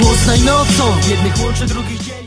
Poznaj nocą Jednych łączy, drugich dzieli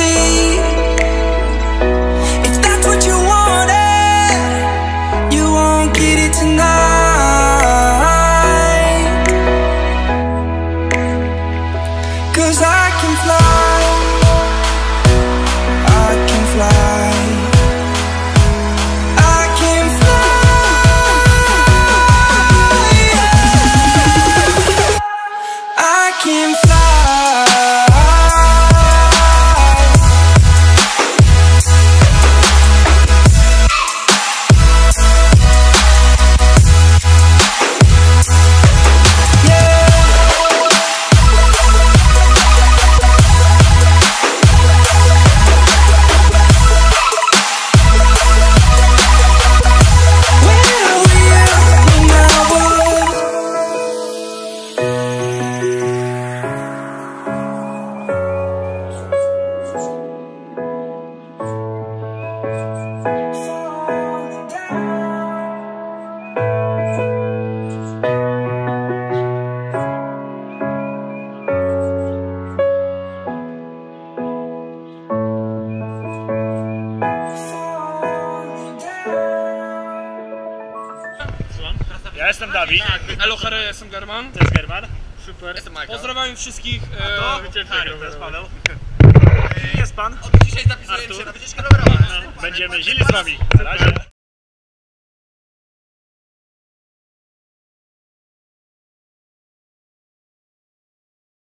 Ja jestem Dawid, Elo, Harry, jestem German. to jest German. Super. Jestem Michael. Pozdrawiam wszystkich. To E, wycieczka, to jest Paweł. Kim jest pan? Dzisiaj zapisujemy Artur. się na wycieczkę rowerową. Będziemy jeździli z wami. Na razie.